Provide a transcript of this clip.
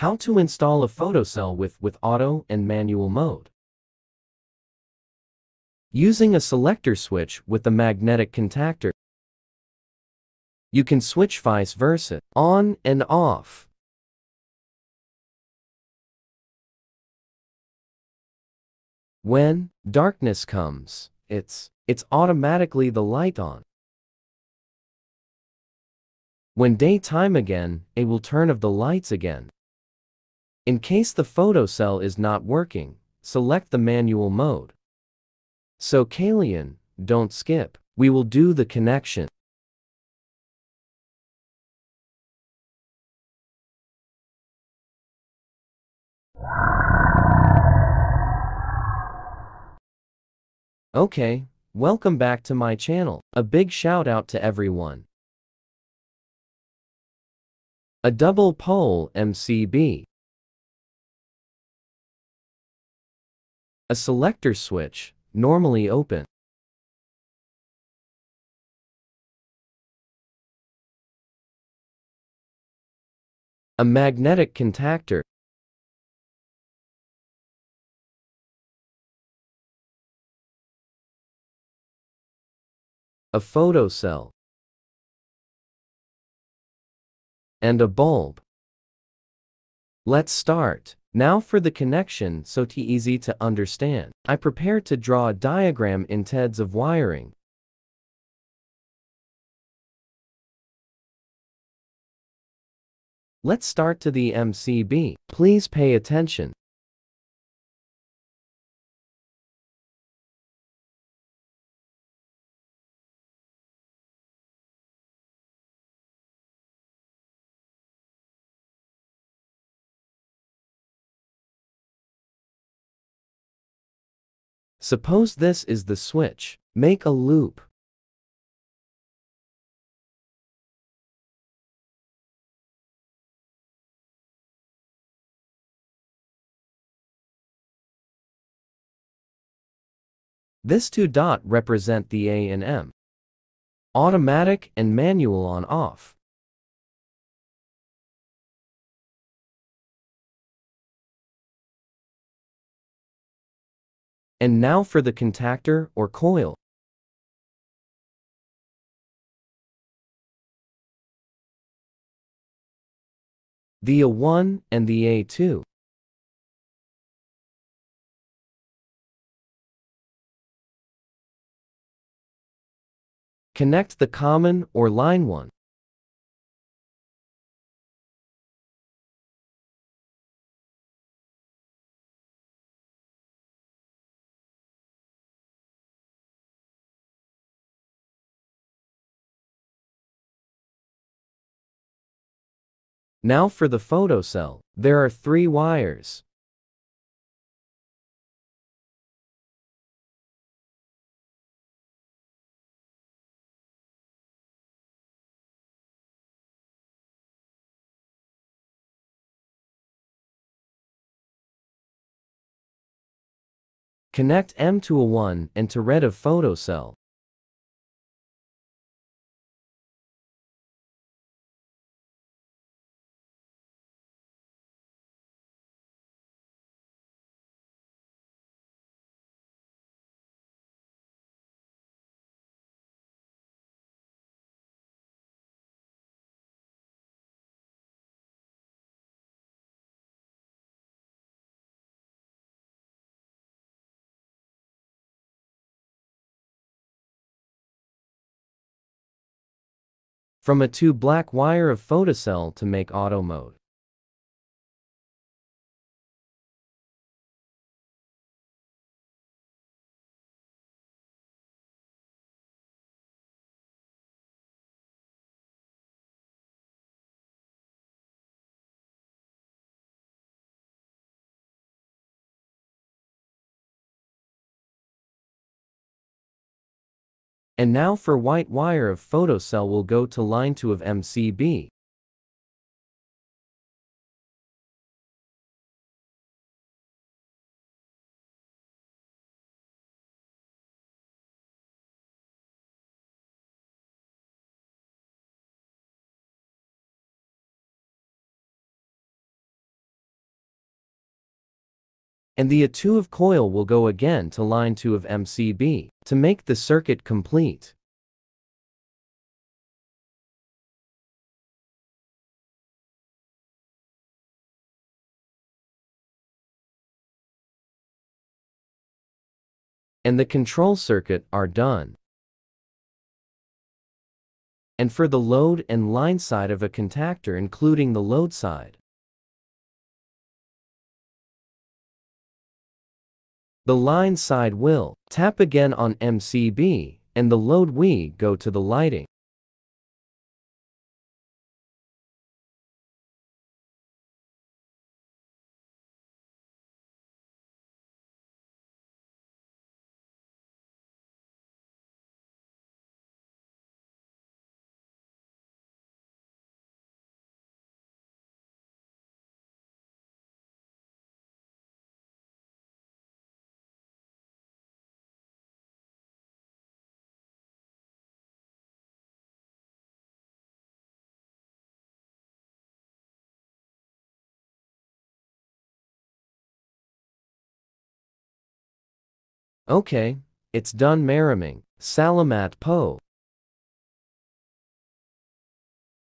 How to install a photocell with, with auto and manual mode. Using a selector switch with the magnetic contactor, you can switch vice versa, on and off. When darkness comes, it's, it's automatically the light on. When daytime again, it will turn of the lights again. In case the photocell is not working, select the manual mode. So Kalian, don't skip, we will do the connection. Okay, welcome back to my channel. A big shout out to everyone. A double pole MCB. A selector switch, normally open. A magnetic contactor. A photocell. And a bulb. Let's start. Now for the connection so t easy to understand. I prepared to draw a diagram in TEDs of wiring. Let's start to the MCB. Please pay attention. Suppose this is the switch. Make a loop. This two dot represent the A and M. Automatic and manual on off. And now for the contactor or coil. The A1 and the A2. Connect the common or line 1. Now for the photocell, there are three wires. Connect M to A1 and to red of photocell. From a two black wire of photocell to make auto mode. And now for white wire of photocell will go to line 2 of MCB. And the A2 of coil will go again to line 2 of MCB to make the circuit complete. And the control circuit are done. And for the load and line side of a contactor including the load side. The line side will tap again on MCB, and the load we go to the lighting. Okay, it's done Maraming. Salamat po.